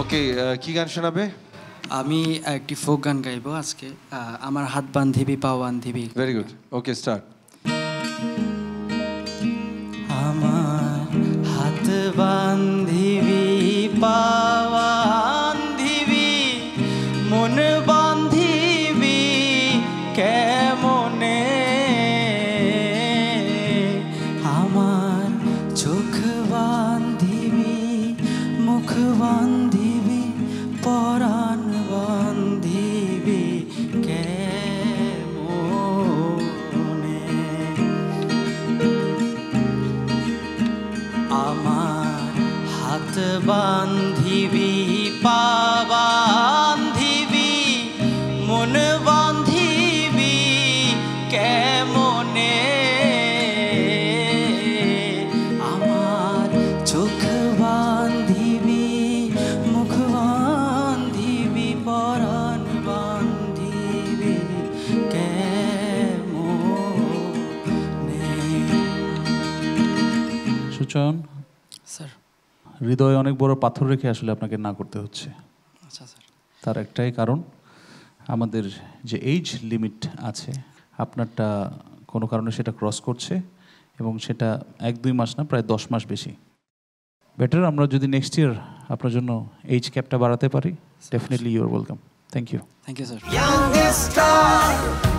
ওকে কি গান শোনাবে? আমি একটি ফোক গান গাইবো আজকে আমার হাত বান্ধিবি পা বান্ধিবি। ভেরি গুড ওকে স্টার্ট আমার হাত বান্ধিবি পা বান্ধিবি মন বান্ধিবি হাত বান্ধিবি পা বান্ধিবি মন বান্ধিবি কেমনে আমার চোখ বান্ধিবি মুখ বান্ধিবি পরাণ বান্ধিবি কেমনে সুচয়ন স্যার হৃদয়ে অনেক বড় পাথর রেখে আসলে আপনাকে না করতে হচ্ছে। আচ্ছা স্যার। তার একটাই কারণ আমাদের যে এইজ লিমিট আছে আপনারটা কোনো কারণে সেটা ক্রস করছে এবং সেটা এক দুই মাস না প্রায় দশ মাস বেশি। বেটার আমরা যদি নেক্সট ইয়ার আপনার জন্য এইজ ক্যাপটা বাড়াতে পারি definitely you're welcome thank you thank you sir